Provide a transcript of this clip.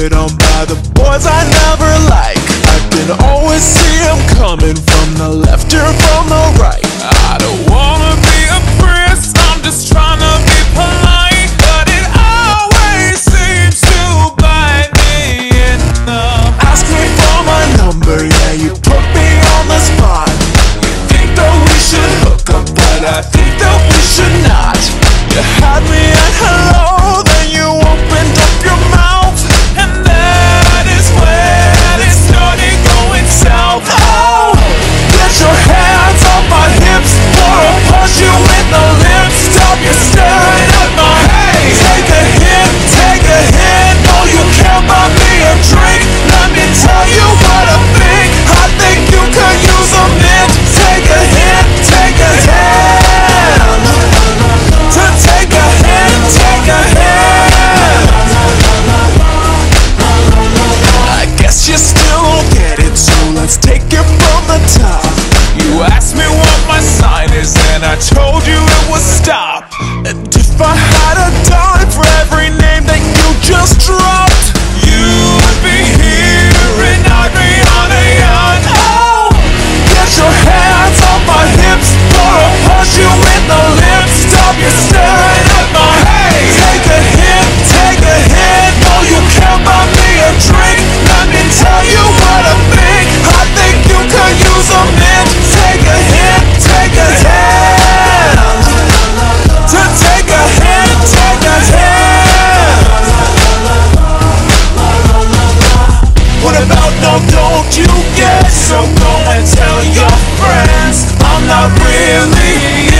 hit on by the boys I never like. I can always see them coming from the left or from the right. I don't wanna be a prince, I'm just trying to be polite But it always seems to bite me in the Ask me for my number, yeah you put me on the spot. You think that we should hook up but I You asked me what my sign is, and I told you it was stop. no, don't you guess? So go and tell your friends I'm not really